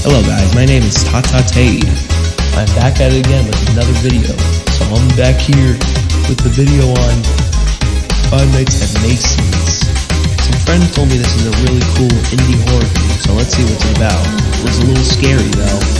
Hello guys, my name is Tata Tay. I'm back at it again with another video. So I'm back here with the video on Five Nights at Mason's. Some friends told me this is a really cool indie horror game, so let's see what it's about. It a little scary though.